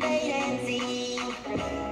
wait and see.